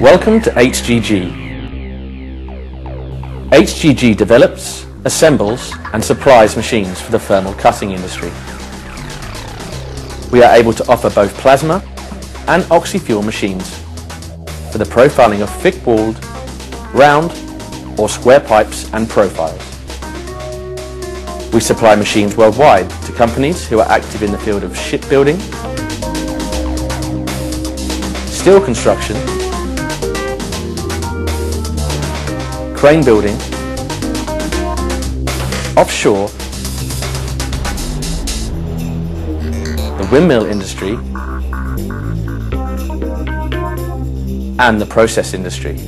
Welcome to HGG. HGG develops, assembles and supplies machines for the thermal cutting industry. We are able to offer both plasma and oxy-fuel machines for the profiling of thick-walled, round or square pipes and profiles. We supply machines worldwide to companies who are active in the field of shipbuilding, steel construction, crane building, offshore, the windmill industry, and the process industry.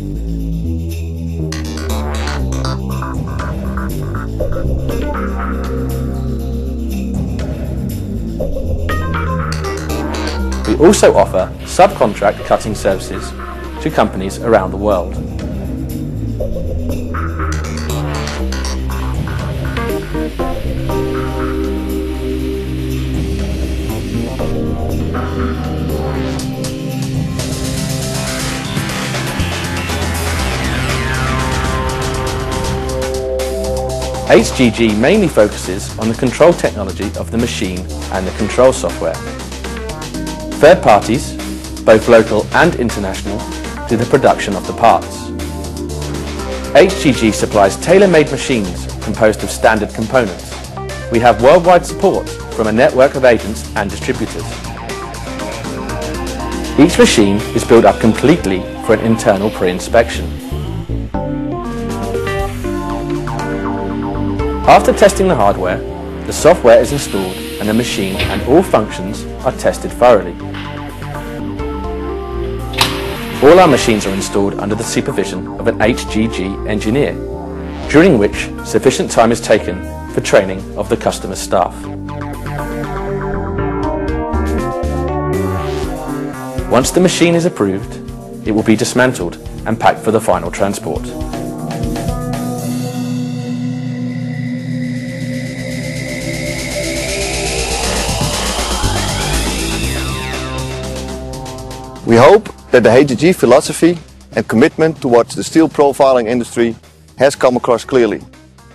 We also offer subcontract cutting services to companies around the world. HGG mainly focuses on the control technology of the machine and the control software. Third parties, both local and international, do the production of the parts. HGG supplies tailor-made machines composed of standard components. We have worldwide support from a network of agents and distributors. Each machine is built up completely for an internal pre-inspection. After testing the hardware, the software is installed and the machine and all functions are tested thoroughly. All our machines are installed under the supervision of an HGG engineer, during which sufficient time is taken for training of the customer staff. Once the machine is approved, it will be dismantled and packed for the final transport. We hope that the HGG philosophy and commitment towards the steel profiling industry has come across clearly.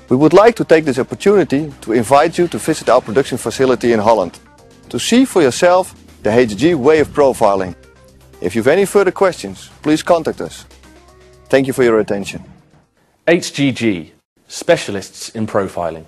We would like to take this opportunity to invite you to visit our production facility in Holland, to see for yourself the HGG way of profiling. If you have any further questions, please contact us. Thank you for your attention. HGG, specialists in profiling.